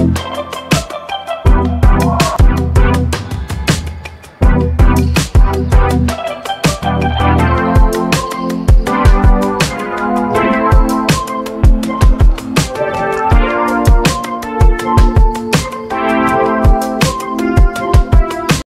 Bye.